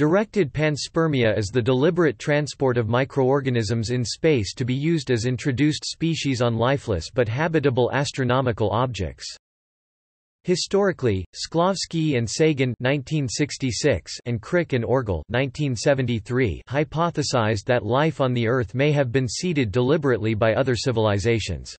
Directed panspermia is the deliberate transport of microorganisms in space to be used as introduced species on lifeless but habitable astronomical objects. Historically, Shklovsky and Sagan (1966) and Crick and Orgel (1973) hypothesized that life on the Earth may have been seeded deliberately by other civilizations.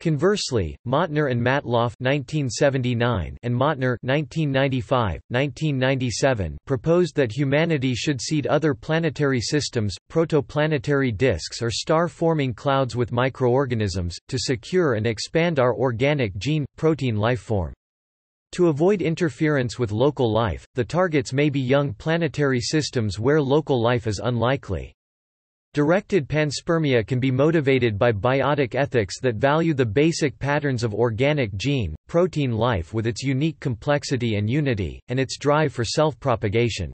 Conversely, Mautner and Matloff (1979) and Mautner (1995, 1997) proposed that humanity should seed other planetary systems, protoplanetary disks or star-forming clouds with microorganisms to secure and expand our organic gene-protein lifeform. To avoid interference with local life, the targets may be young planetary systems where local life is unlikely. Directed panspermia can be motivated by biotic ethics that value the basic patterns of organic gene, protein life with its unique complexity and unity, and its drive for self-propagation.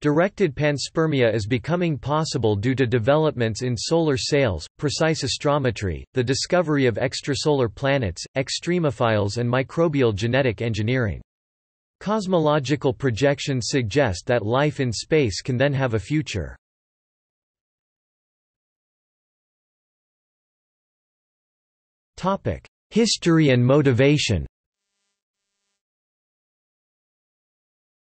Directed panspermia is becoming possible due to developments in solar sails, precise astrometry, the discovery of extrasolar planets, extremophiles and microbial genetic engineering. Cosmological projections suggest that life in space can then have a future. History and motivation.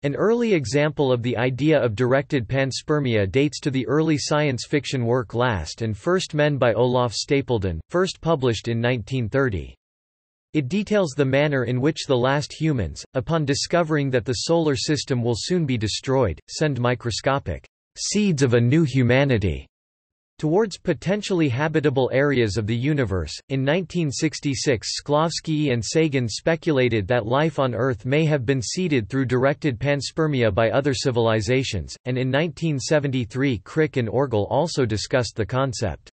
An early example of the idea of directed panspermia dates to the early science fiction work Last and First Men by Olaf Stapledon, first published in 1930. It details the manner in which the last humans, upon discovering that the solar system will soon be destroyed, send microscopic seeds of a new humanity Towards potentially habitable areas of the universe, in 1966 Shklovsky and Sagan speculated that life on Earth may have been seeded through directed panspermia by other civilizations, and in 1973 Crick and Orgel also discussed the concept.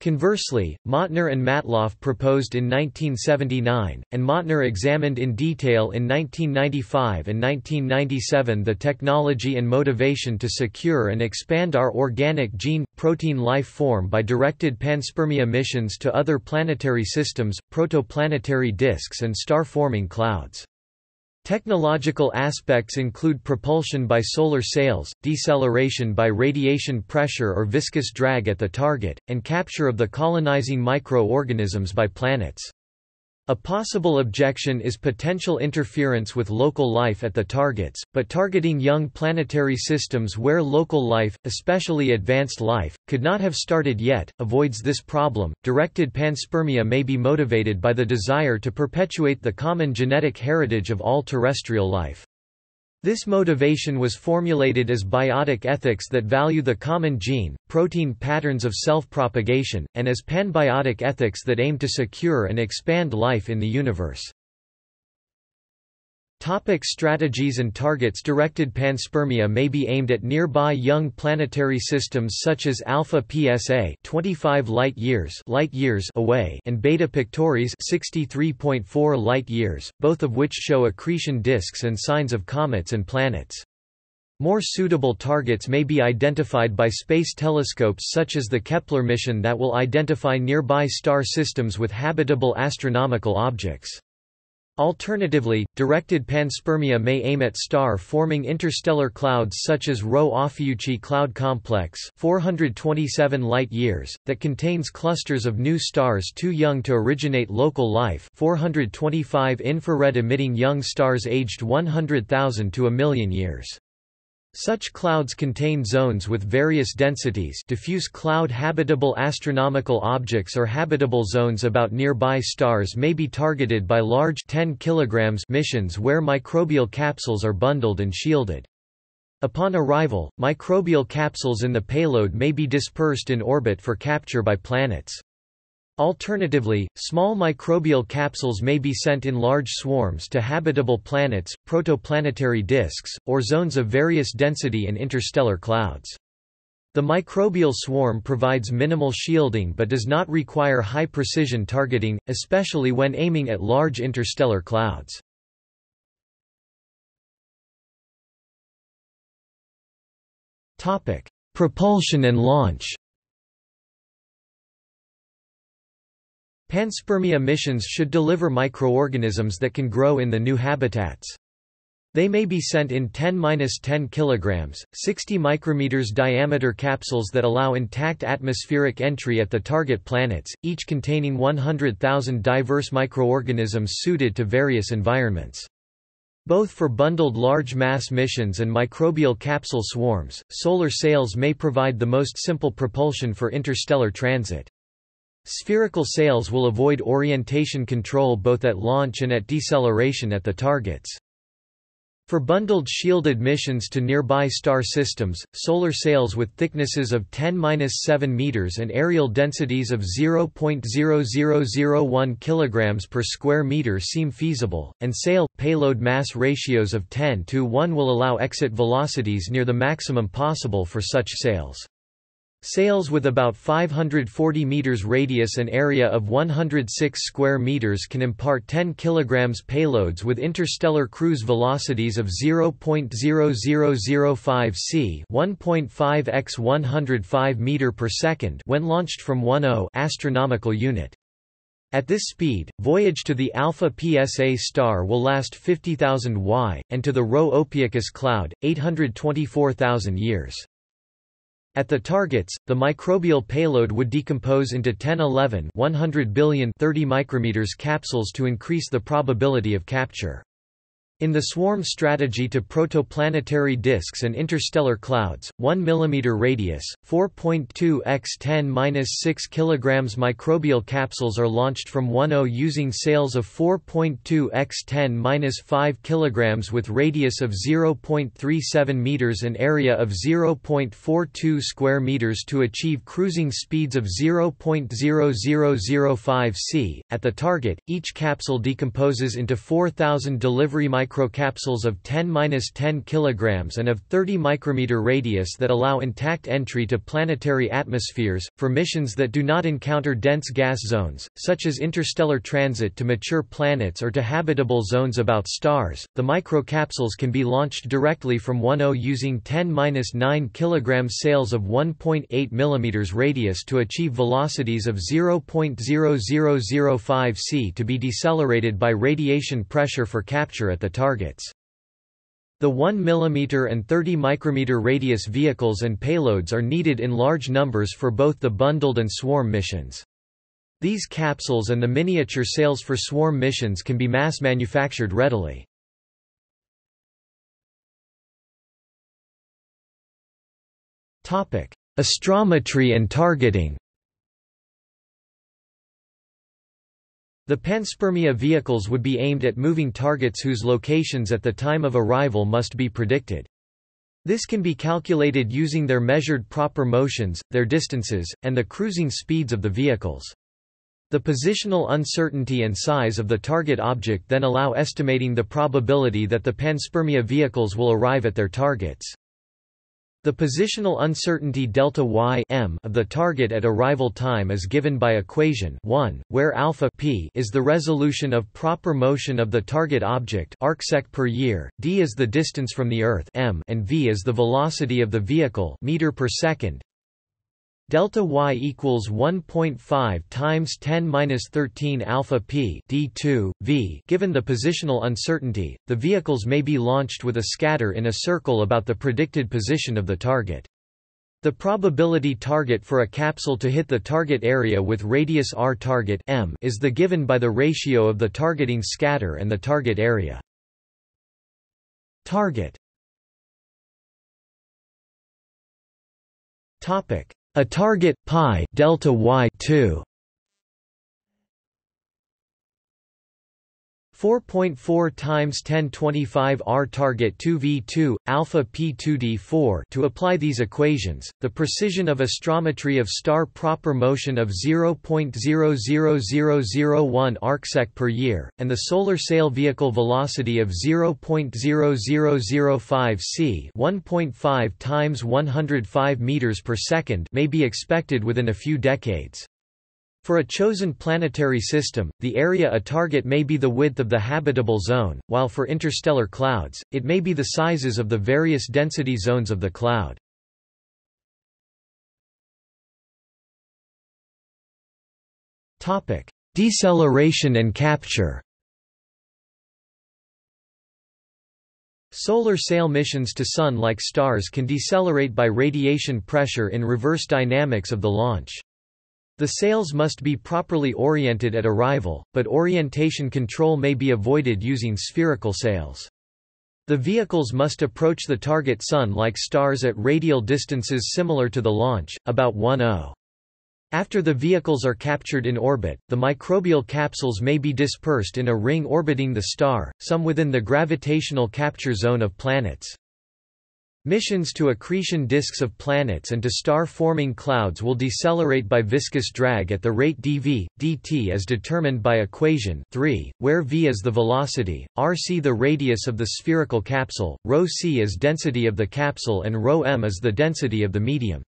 Conversely, Mautner and Matloff proposed in 1979, and Mautner examined in detail in 1995 and 1997 the technology and motivation to secure and expand our organic gene-protein life form by directed panspermia missions to other planetary systems, protoplanetary disks and star-forming clouds. Technological aspects include propulsion by solar sails, deceleration by radiation pressure or viscous drag at the target, and capture of the colonizing micro-organisms by planets. A possible objection is potential interference with local life at the targets, but targeting young planetary systems where local life, especially advanced life, could not have started yet, avoids this problem. Directed panspermia may be motivated by the desire to perpetuate the common genetic heritage of all terrestrial life. This motivation was formulated as biotic ethics that value the common gene, protein patterns of self-propagation, and as panbiotic ethics that aim to secure and expand life in the universe. Topic strategies and targets Directed panspermia may be aimed at nearby young planetary systems such as Alpha Psa 25 light-years light -years away and Beta Pictoris 63.4 light-years, both of which show accretion disks and signs of comets and planets. More suitable targets may be identified by space telescopes such as the Kepler mission that will identify nearby star systems with habitable astronomical objects. Alternatively, directed panspermia may aim at star-forming interstellar clouds such as Rho Ophiuchi Cloud Complex 427 light-years, that contains clusters of new stars too young to originate local life 425 infrared-emitting young stars aged 100,000 to a million years. Such clouds contain zones with various densities diffuse cloud habitable astronomical objects or habitable zones about nearby stars may be targeted by large 10 kg missions where microbial capsules are bundled and shielded. Upon arrival, microbial capsules in the payload may be dispersed in orbit for capture by planets. Alternatively, small microbial capsules may be sent in large swarms to habitable planets, protoplanetary disks, or zones of various density in interstellar clouds. The microbial swarm provides minimal shielding but does not require high-precision targeting, especially when aiming at large interstellar clouds. Propulsion and launch Panspermia missions should deliver microorganisms that can grow in the new habitats. They may be sent in 10-10 kg, 60 micrometers diameter capsules that allow intact atmospheric entry at the target planets, each containing 100,000 diverse microorganisms suited to various environments. Both for bundled large mass missions and microbial capsule swarms, solar sails may provide the most simple propulsion for interstellar transit. Spherical sails will avoid orientation control both at launch and at deceleration at the targets. For bundled shielded missions to nearby star systems, solar sails with thicknesses of 10-7 meters and aerial densities of 0.0001 kilograms per square meter seem feasible, and sail-payload mass ratios of 10 to 1 will allow exit velocities near the maximum possible for such sails. Sails with about 540 meters radius and area of 106 square meters can impart 10 kilograms payloads with interstellar cruise velocities of 0.0005 c, 1.5 x 105 meter per second when launched from 10 astronomical unit. At this speed, voyage to the Alpha PSA star will last 50,000 y, and to the Rho Ophiuchus cloud, 824,000 years. At the targets, the microbial payload would decompose into 10-11 100 billion 30 micrometers capsules to increase the probability of capture. In the swarm strategy to protoplanetary disks and interstellar clouds, 1 mm radius, 4.2 x 10-6 kg microbial capsules are launched from 1O using sails of 4.2 x 10-5 kg with radius of 0.37 meters and area of 0.42 square meters to achieve cruising speeds of 0.0005 c. At the target, each capsule decomposes into 4,000 delivery microcapsules of 10-10 kg and of 30 micrometer radius that allow intact entry to planetary atmospheres, for missions that do not encounter dense gas zones, such as interstellar transit to mature planets or to habitable zones about stars. The microcapsules can be launched directly from 1O using 10-9 kg sails of 1.8 mm radius to achieve velocities of 0.0005 c to be decelerated by radiation pressure for capture at the targets. The 1 mm and 30 micrometer radius vehicles and payloads are needed in large numbers for both the bundled and swarm missions. These capsules and the miniature sails for swarm missions can be mass manufactured readily. Topic: Astrometry and targeting The panspermia vehicles would be aimed at moving targets whose locations at the time of arrival must be predicted. This can be calculated using their measured proper motions, their distances, and the cruising speeds of the vehicles. The positional uncertainty and size of the target object then allow estimating the probability that the panspermia vehicles will arrive at their targets. The positional uncertainty delta y m of the target at arrival time is given by equation 1, where alpha p is the resolution of proper motion of the target object arcsec per year, d is the distance from the Earth m and v is the velocity of the vehicle meter per second, delta y equals 1.5 times 10 minus 13 alpha p d2 v. Given the positional uncertainty, the vehicles may be launched with a scatter in a circle about the predicted position of the target. The probability target for a capsule to hit the target area with radius r target m is the given by the ratio of the targeting scatter and the target area. Target Topic a target pi delta y 2 4.4 times 1025 r target 2v2 alpha p2d4 to apply these equations. The precision of astrometry of star proper motion of 0.00001 arcsec per year and the solar sail vehicle velocity of 0.0005 c 1.5 times 105 meters per second may be expected within a few decades for a chosen planetary system, the area a target may be the width of the habitable zone, while for interstellar clouds, it may be the sizes of the various density zones of the cloud. Deceleration and capture Solar sail missions to Sun-like stars can decelerate by radiation pressure in reverse dynamics of the launch. The sails must be properly oriented at arrival, but orientation control may be avoided using spherical sails. The vehicles must approach the target Sun-like stars at radial distances similar to the launch, about 1.0. After the vehicles are captured in orbit, the microbial capsules may be dispersed in a ring orbiting the star, some within the gravitational capture zone of planets. Missions to accretion disks of planets and to star-forming clouds will decelerate by viscous drag at the rate dv, dt as determined by equation 3, where v is the velocity, rc the radius of the spherical capsule, ρ c is density of the capsule and ρ m is the density of the medium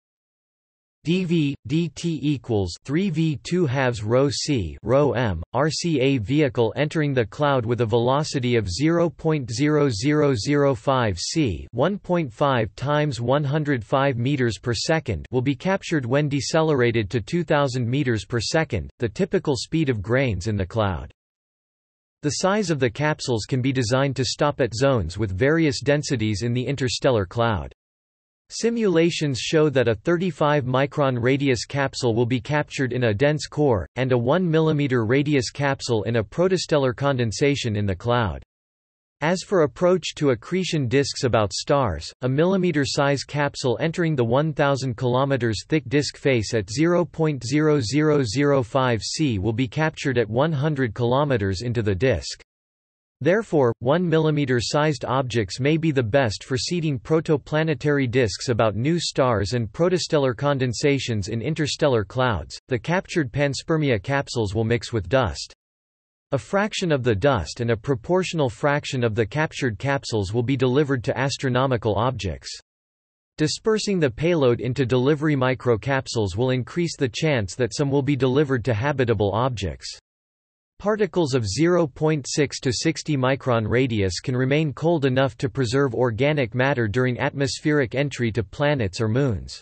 dv dt equals 3v 2 halves rho c rho m rca vehicle entering the cloud with a velocity of 0.0005 c 1.5 times 105 meters per second will be captured when decelerated to 2000 meters per second the typical speed of grains in the cloud. The size of the capsules can be designed to stop at zones with various densities in the interstellar cloud Simulations show that a 35-micron radius capsule will be captured in a dense core, and a 1 mm radius capsule in a protostellar condensation in the cloud. As for approach to accretion disks about stars, a millimeter-size capsule entering the 1,000 km thick disk face at 0.0005 c will be captured at 100 km into the disk. Therefore, 1 mm-sized objects may be the best for seeding protoplanetary disks about new stars and protostellar condensations in interstellar clouds. The captured panspermia capsules will mix with dust. A fraction of the dust and a proportional fraction of the captured capsules will be delivered to astronomical objects. Dispersing the payload into delivery microcapsules will increase the chance that some will be delivered to habitable objects. Particles of 0.6 to 60 micron radius can remain cold enough to preserve organic matter during atmospheric entry to planets or moons.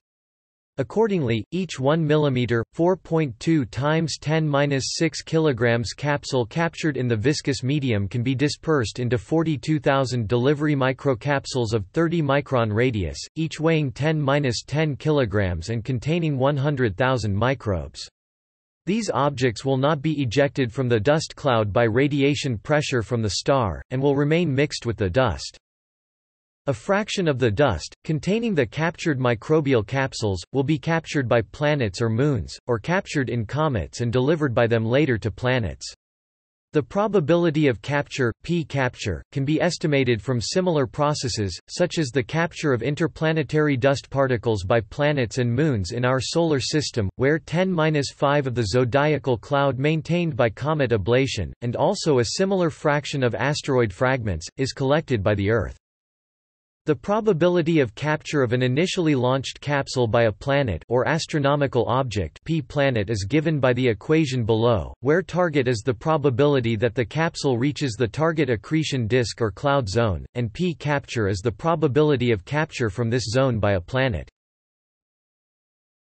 Accordingly, each 1 mm, 4.2 times 10^-6 kg capsule captured in the viscous medium can be dispersed into 42,000 delivery microcapsules of 30 micron radius, each weighing 10^-10 kg and containing 100,000 microbes. These objects will not be ejected from the dust cloud by radiation pressure from the star, and will remain mixed with the dust. A fraction of the dust, containing the captured microbial capsules, will be captured by planets or moons, or captured in comets and delivered by them later to planets. The probability of capture, p-capture, can be estimated from similar processes, such as the capture of interplanetary dust particles by planets and moons in our Solar System, where 10-5 of the zodiacal cloud maintained by comet ablation, and also a similar fraction of asteroid fragments, is collected by the Earth. The probability of capture of an initially launched capsule by a planet or astronomical object p-planet is given by the equation below, where target is the probability that the capsule reaches the target accretion disk or cloud zone, and p-capture is the probability of capture from this zone by a planet.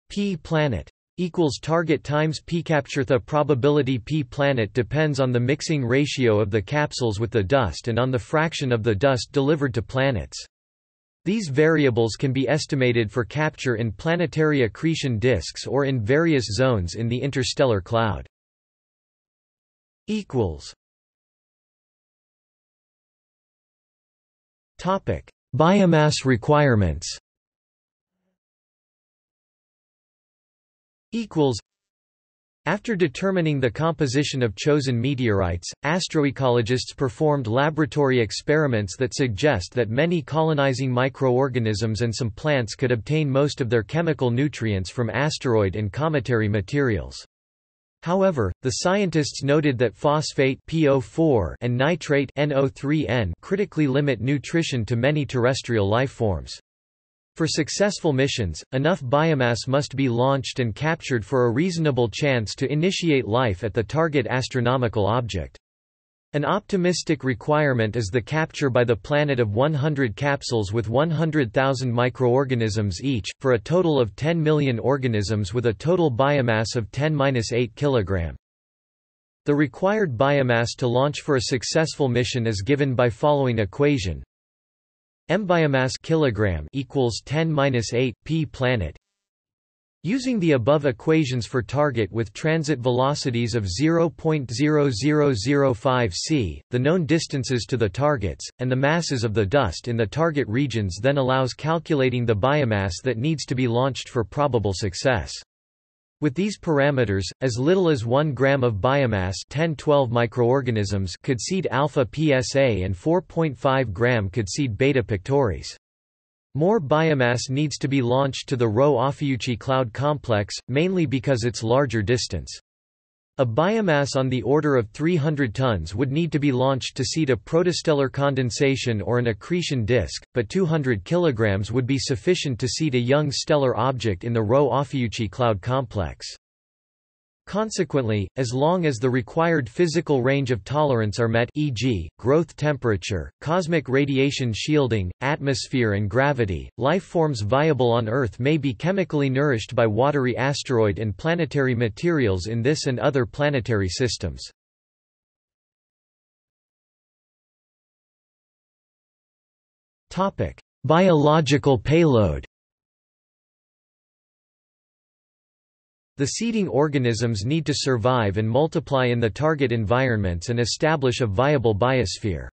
p-planet equals target times p-capture. The probability p-planet depends on the mixing ratio of the capsules with the dust and on the fraction of the dust delivered to planets. These variables can be estimated for capture in planetary accretion disks or in various zones in the interstellar cloud. equals Topic: Biomass requirements. Equals after determining the composition of chosen meteorites, astroecologists performed laboratory experiments that suggest that many colonizing microorganisms and some plants could obtain most of their chemical nutrients from asteroid and cometary materials. However, the scientists noted that phosphate PO4 and nitrate NO3N critically limit nutrition to many terrestrial life forms. For successful missions, enough biomass must be launched and captured for a reasonable chance to initiate life at the target astronomical object. An optimistic requirement is the capture by the planet of 100 capsules with 100,000 microorganisms each, for a total of 10 million organisms with a total biomass of 10-8 kg. The required biomass to launch for a successful mission is given by following equation m biomass kilogram equals 10^-8 p planet Using the above equations for target with transit velocities of 0.0005 c, the known distances to the targets, and the masses of the dust in the target regions then allows calculating the biomass that needs to be launched for probable success. With these parameters, as little as 1 gram of biomass 10-12 microorganisms could seed alpha PSA and 4.5 gram could seed beta pictoris. More biomass needs to be launched to the Rho-Ophiuchi cloud complex, mainly because its larger distance. A biomass on the order of 300 tons would need to be launched to seed a protostellar condensation or an accretion disk, but 200 kilograms would be sufficient to seed a young stellar object in the Rho-Ophiuchi cloud complex. Consequently, as long as the required physical range of tolerance are met e.g., growth temperature, cosmic radiation shielding, atmosphere and gravity, life forms viable on Earth may be chemically nourished by watery asteroid and planetary materials in this and other planetary systems. Biological payload The seeding organisms need to survive and multiply in the target environments and establish a viable biosphere.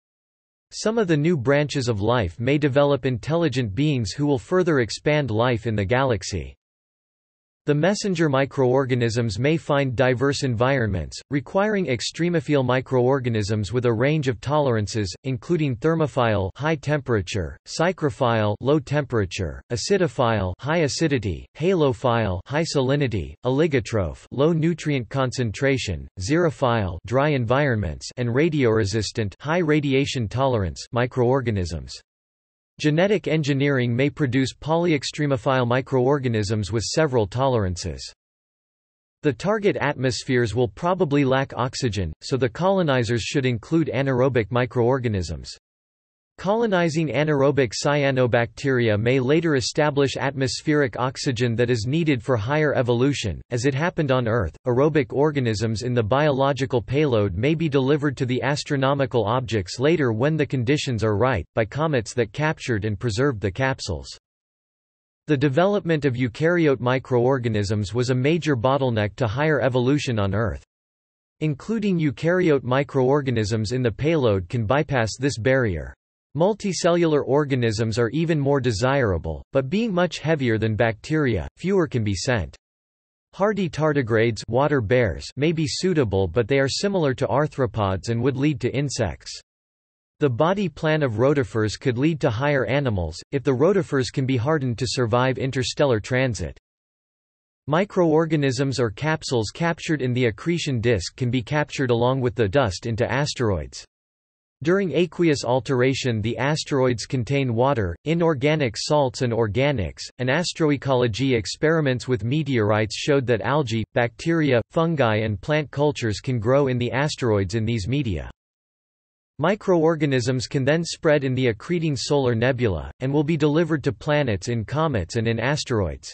Some of the new branches of life may develop intelligent beings who will further expand life in the galaxy. The messenger microorganisms may find diverse environments, requiring extremophile microorganisms with a range of tolerances, including thermophile high temperature, psychrophile low temperature, acidophile high acidity, halophile high salinity, oligotroph low nutrient concentration, xerophile dry environments and radioresistant high radiation tolerance microorganisms. Genetic engineering may produce polyextremophile microorganisms with several tolerances. The target atmospheres will probably lack oxygen, so the colonizers should include anaerobic microorganisms. Colonizing anaerobic cyanobacteria may later establish atmospheric oxygen that is needed for higher evolution. As it happened on Earth, aerobic organisms in the biological payload may be delivered to the astronomical objects later when the conditions are right, by comets that captured and preserved the capsules. The development of eukaryote microorganisms was a major bottleneck to higher evolution on Earth. Including eukaryote microorganisms in the payload can bypass this barrier. Multicellular organisms are even more desirable, but being much heavier than bacteria, fewer can be sent. Hardy tardigrades water bears may be suitable but they are similar to arthropods and would lead to insects. The body plan of rotifers could lead to higher animals, if the rotifers can be hardened to survive interstellar transit. Microorganisms or capsules captured in the accretion disk can be captured along with the dust into asteroids. During aqueous alteration the asteroids contain water, inorganic salts and organics, and astroecology experiments with meteorites showed that algae, bacteria, fungi and plant cultures can grow in the asteroids in these media. Microorganisms can then spread in the accreting solar nebula, and will be delivered to planets in comets and in asteroids.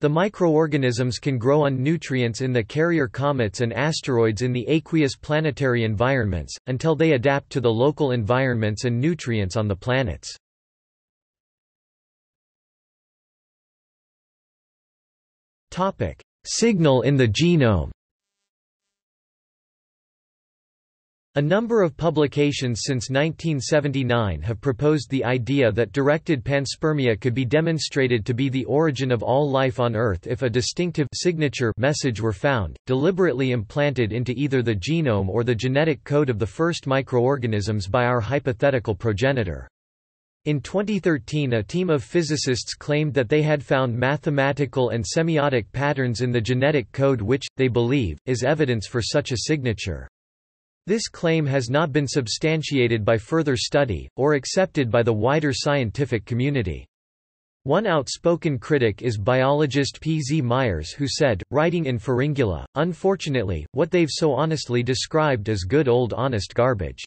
The microorganisms can grow on nutrients in the carrier comets and asteroids in the aqueous planetary environments, until they adapt to the local environments and nutrients on the planets. Signal in the genome A number of publications since 1979 have proposed the idea that directed panspermia could be demonstrated to be the origin of all life on Earth if a distinctive signature message were found, deliberately implanted into either the genome or the genetic code of the first microorganisms by our hypothetical progenitor. In 2013 a team of physicists claimed that they had found mathematical and semiotic patterns in the genetic code which, they believe, is evidence for such a signature. This claim has not been substantiated by further study, or accepted by the wider scientific community. One outspoken critic is biologist P. Z. Myers who said, writing in Pharyngula, unfortunately, what they've so honestly described as good old honest garbage.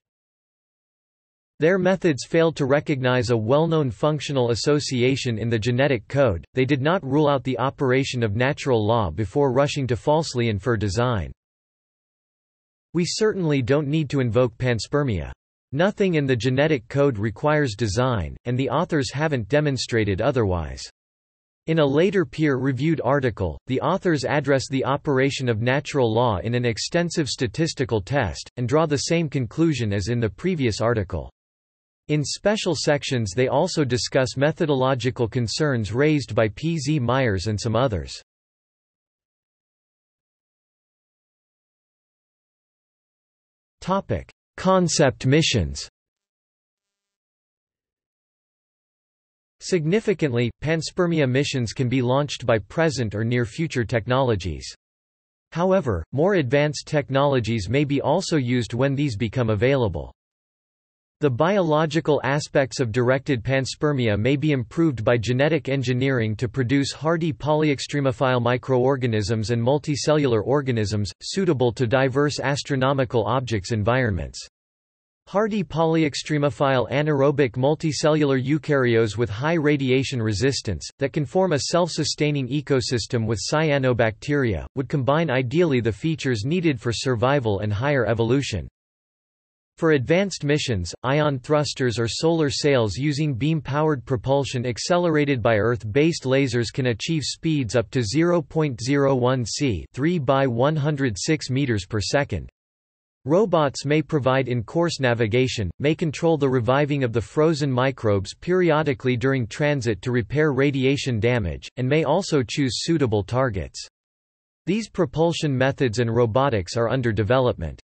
Their methods failed to recognize a well-known functional association in the genetic code, they did not rule out the operation of natural law before rushing to falsely infer design. We certainly don't need to invoke panspermia. Nothing in the genetic code requires design, and the authors haven't demonstrated otherwise. In a later peer-reviewed article, the authors address the operation of natural law in an extensive statistical test, and draw the same conclusion as in the previous article. In special sections they also discuss methodological concerns raised by P. Z. Myers and some others. Concept missions Significantly, panspermia missions can be launched by present or near-future technologies. However, more advanced technologies may be also used when these become available. The biological aspects of directed panspermia may be improved by genetic engineering to produce hardy polyextremophile microorganisms and multicellular organisms, suitable to diverse astronomical objects environments. Hardy polyextremophile anaerobic multicellular eukaryotes with high radiation resistance, that can form a self-sustaining ecosystem with cyanobacteria, would combine ideally the features needed for survival and higher evolution. For advanced missions, ion thrusters or solar sails using beam-powered propulsion accelerated by Earth-based lasers can achieve speeds up to 0.01 c 3 by 106 meters per second. Robots may provide in-course navigation, may control the reviving of the frozen microbes periodically during transit to repair radiation damage, and may also choose suitable targets. These propulsion methods and robotics are under development.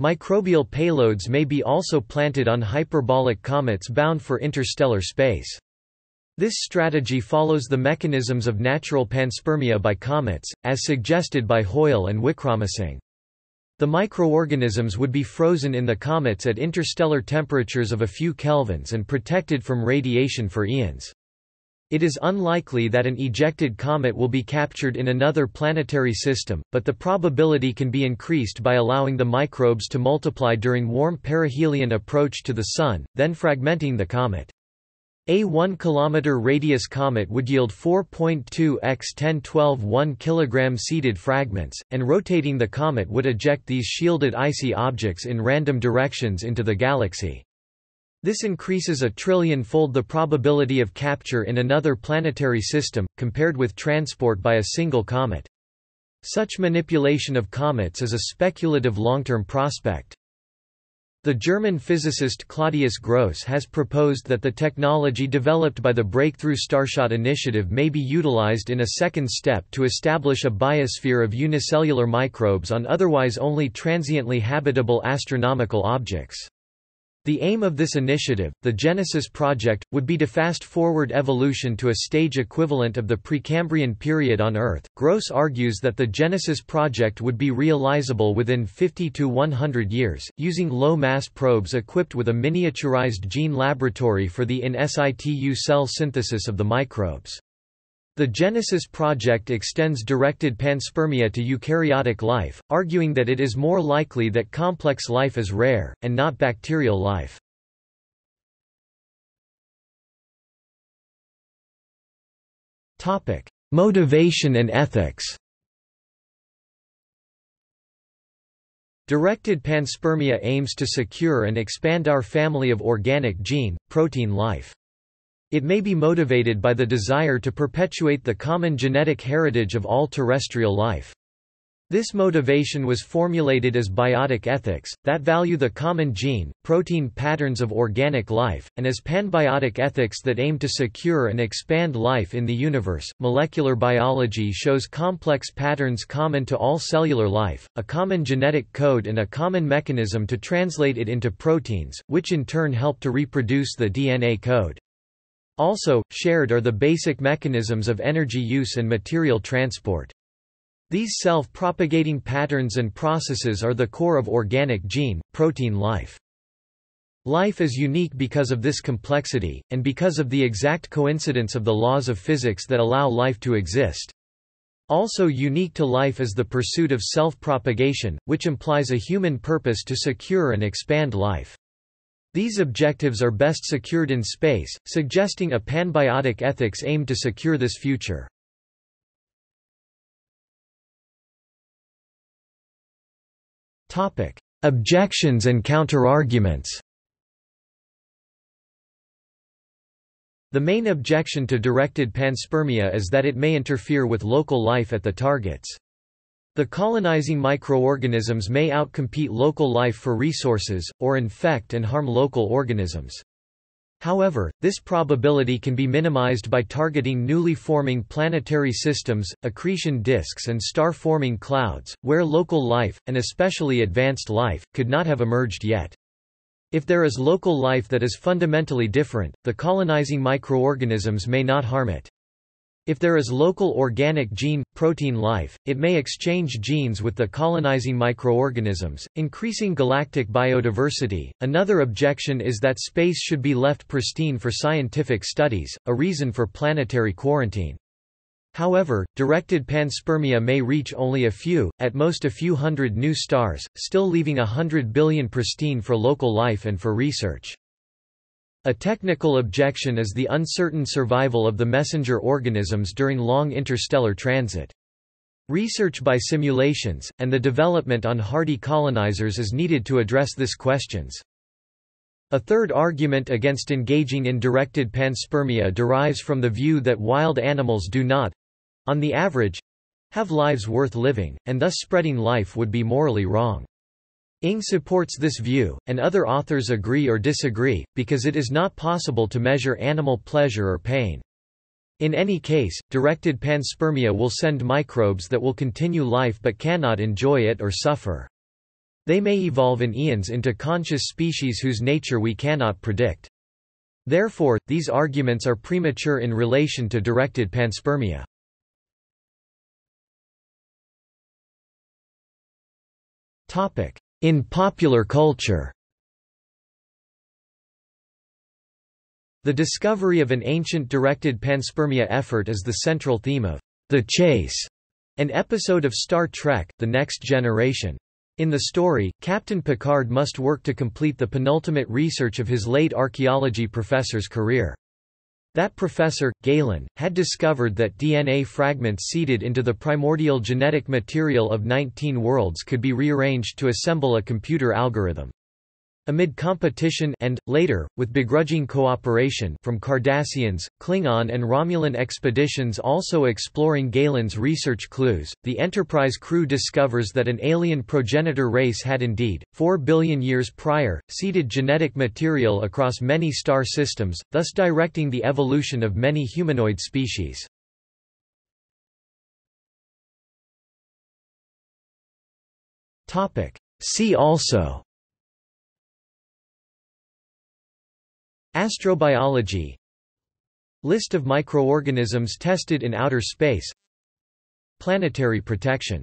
Microbial payloads may be also planted on hyperbolic comets bound for interstellar space. This strategy follows the mechanisms of natural panspermia by comets, as suggested by Hoyle and Wickramasinghe. The microorganisms would be frozen in the comets at interstellar temperatures of a few kelvins and protected from radiation for eons. It is unlikely that an ejected comet will be captured in another planetary system, but the probability can be increased by allowing the microbes to multiply during warm perihelion approach to the Sun, then fragmenting the comet. A 1 km radius comet would yield 4.2 x 1012 1 kg seeded fragments, and rotating the comet would eject these shielded icy objects in random directions into the galaxy. This increases a trillion-fold the probability of capture in another planetary system, compared with transport by a single comet. Such manipulation of comets is a speculative long-term prospect. The German physicist Claudius Gros has proposed that the technology developed by the Breakthrough Starshot initiative may be utilized in a second step to establish a biosphere of unicellular microbes on otherwise only transiently habitable astronomical objects. The aim of this initiative, the Genesis Project, would be to fast-forward evolution to a stage equivalent of the Precambrian period on Earth. Gros argues that the Genesis Project would be realizable within 50 to 100 years, using low-mass probes equipped with a miniaturized gene laboratory for the in situ cell synthesis of the microbes. The Genesis project extends directed panspermia to eukaryotic life, arguing that it is more likely that complex life is rare, and not bacterial life. Motivation and ethics Directed panspermia aims to secure and expand our family of organic gene, protein life. It may be motivated by the desire to perpetuate the common genetic heritage of all terrestrial life. This motivation was formulated as biotic ethics, that value the common gene, protein patterns of organic life, and as panbiotic ethics that aim to secure and expand life in the universe. Molecular biology shows complex patterns common to all cellular life, a common genetic code and a common mechanism to translate it into proteins, which in turn help to reproduce the DNA code. Also, shared are the basic mechanisms of energy use and material transport. These self-propagating patterns and processes are the core of organic gene, protein life. Life is unique because of this complexity, and because of the exact coincidence of the laws of physics that allow life to exist. Also unique to life is the pursuit of self-propagation, which implies a human purpose to secure and expand life. These objectives are best secured in space, suggesting a panbiotic ethics aimed to secure this future. Topic: Objections and counterarguments The main objection to directed panspermia is that it may interfere with local life at the targets. The colonizing microorganisms may outcompete local life for resources, or infect and harm local organisms. However, this probability can be minimized by targeting newly forming planetary systems, accretion disks and star-forming clouds, where local life, and especially advanced life, could not have emerged yet. If there is local life that is fundamentally different, the colonizing microorganisms may not harm it. If there is local organic gene, protein life, it may exchange genes with the colonizing microorganisms, increasing galactic biodiversity. Another objection is that space should be left pristine for scientific studies, a reason for planetary quarantine. However, directed panspermia may reach only a few, at most a few hundred new stars, still leaving a hundred billion pristine for local life and for research. A technical objection is the uncertain survival of the messenger organisms during long interstellar transit. Research by simulations, and the development on hardy colonizers is needed to address this questions. A third argument against engaging in directed panspermia derives from the view that wild animals do not, on the average, have lives worth living, and thus spreading life would be morally wrong. Ng supports this view, and other authors agree or disagree, because it is not possible to measure animal pleasure or pain. In any case, directed panspermia will send microbes that will continue life but cannot enjoy it or suffer. They may evolve in eons into conscious species whose nature we cannot predict. Therefore, these arguments are premature in relation to directed panspermia. In popular culture The discovery of an ancient directed panspermia effort is the central theme of The Chase, an episode of Star Trek, The Next Generation. In the story, Captain Picard must work to complete the penultimate research of his late archaeology professor's career. That professor, Galen, had discovered that DNA fragments seeded into the primordial genetic material of 19 worlds could be rearranged to assemble a computer algorithm. Amid competition and, later, with begrudging cooperation from Cardassians, Klingon and Romulan expeditions also exploring Galen's research clues, the Enterprise crew discovers that an alien progenitor race had indeed, four billion years prior, seeded genetic material across many star systems, thus directing the evolution of many humanoid species. See also Astrobiology. List of microorganisms tested in outer space. Planetary protection